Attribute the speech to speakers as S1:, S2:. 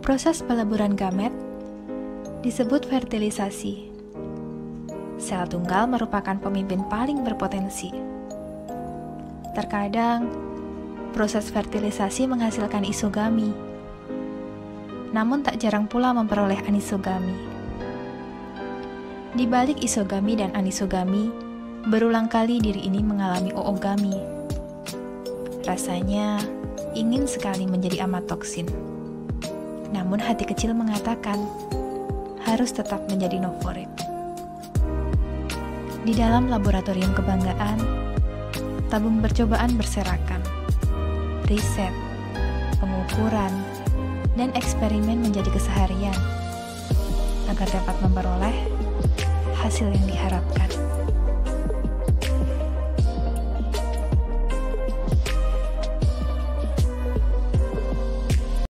S1: Proses peleburan gamet disebut fertilisasi. Sel tunggal merupakan pemimpin paling berpotensi. Terkadang, proses fertilisasi menghasilkan isogami, namun tak jarang pula memperoleh anisogami. Di balik isogami dan anisogami, berulang kali diri ini mengalami oogami. Rasanya ingin sekali menjadi amatoksin. Namun hati kecil mengatakan, harus tetap menjadi novorit. Di dalam laboratorium kebanggaan, tabung percobaan berserakan. Riset, pengukuran, dan eksperimen menjadi keseharian agar dapat memperoleh hasil yang diharapkan.